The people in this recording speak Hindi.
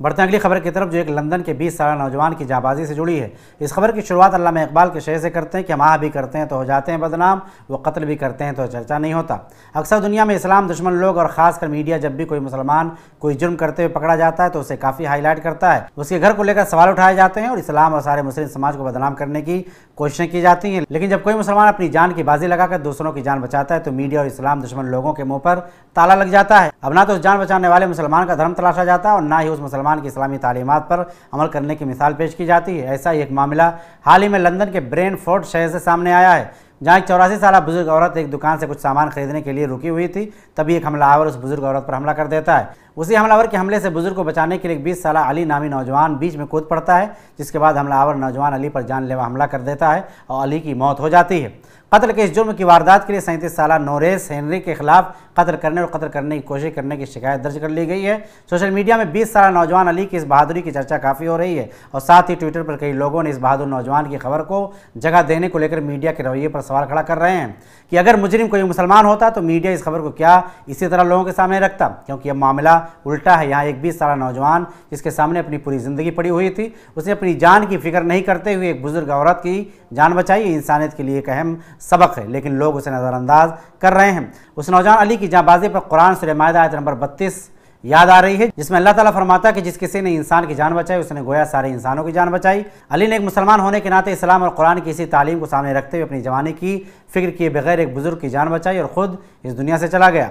बढ़ते अगली खबर की तरफ़, जो एक लंदन के 20 साल नौजवान की जाबाजी से जुड़ी है। इस खबर की शुरुआत अल्लाह इकबाल के शहर से करते हैं कि हम आह भी करते हैं तो हो जाते हैं बदनाम, वो कत्ल भी करते हैं तो चर्चा नहीं होता। अक्सर दुनिया में इस्लाम दुश्मन लोग और ख़ासकर मीडिया जब भी कोई मुसलमान कोई जुर्म करते हुए पकड़ा जाता है तो उसे काफ़ी हाईलाइट करता है। उसके घर को लेकर सवाल उठाए जाते हैं और इस्लाम और सारे मुस्लिम समाज को बदनाम करने की कोशिशें की जाती हैं। लेकिन जब कोई मुसलमान अपनी जान की बाजी लगाकर दूसरों की जान बचाता है तो मीडिया और इस्लाम दुश्मन लोगों के मुँह पर ताला लग जाता है। अब ना तो उस जान बचाने वाले मुसलमान का धर्म तलाशा जाता है और ना ही उस मुसलमान की इस्लामी तालीमत पर अमल करने की मिसाल पेश की जाती है। ऐसा ही एक मामला हाल ही में लंदन के ब्रेन फोर्ट शहर से सामने आया है, जहाँ एक चौरासी साल बुज़ुर्ग औरत एक दुकान से कुछ सामान खरीदने के लिए रुकी हुई थी। तभी एक हमलावर उस बुज़ुर्ग औरत पर हमला कर देता है। उसी हमलावर के हमले से बुज़ुर्ग को बचाने के लिए एक बीस साल अली नामी नौजवान बीच में कूद पड़ता है, जिसके बाद हमलावर नौजवान अली पर जानलेवा हमला कर देता है और अली की मौत हो जाती है। कत्ल के इस जुर्म की वारदात के लिए सैंतीस साल नोरेस हेनरी के खिलाफ कत्ल करने और कत्ल करने की कोशिश करने की शिकायत दर्ज कर ली गई है। सोशल मीडिया में 20 साल नौजवान अली की इस बहादुरी की चर्चा काफ़ी हो रही है और साथ ही ट्विटर पर कई लोगों ने इस बहादुर नौजवान की खबर को जगह देने को लेकर मीडिया के रवैये पर सवाल खड़ा कर रहे हैं कि अगर मुजरिम कोई मुसलमान होता तो मीडिया इस खबर को क्या इसी तरह लोगों के सामने रखता, क्योंकि अब मामला उल्टा है। यहाँ एक बीस साल नौजवान जिसके सामने अपनी पूरी ज़िंदगी पड़ी हुई थी उसने अपनी जान की फ़िक्र नहीं करते हुए एक बुज़ुर्ग औरत की जान बचाई। इंसानियत के लिए एक अहम सबक है, लेकिन लोग उसे नज़रअंदाज कर रहे हैं। उस नौजवान अली की जाबाजी पर कुरान सुरमायदा आयत नंबर बत्तीस याद आ रही है, जिसमें अल्लाह ताला फरमाता है कि जिस किसी ने इंसान की जान बचाई, उसने गोया सारे इंसानों की जान बचाई। अली ने एक मुसलमान होने के नाते इस्लाम और कुरान की इसी तालीम को सामने रखते हुए अपनी जवानी की फ़िक्र किए बगैर एक बुज़ुर्ग की जान बचाई और खुद इस दुनिया से चला गया।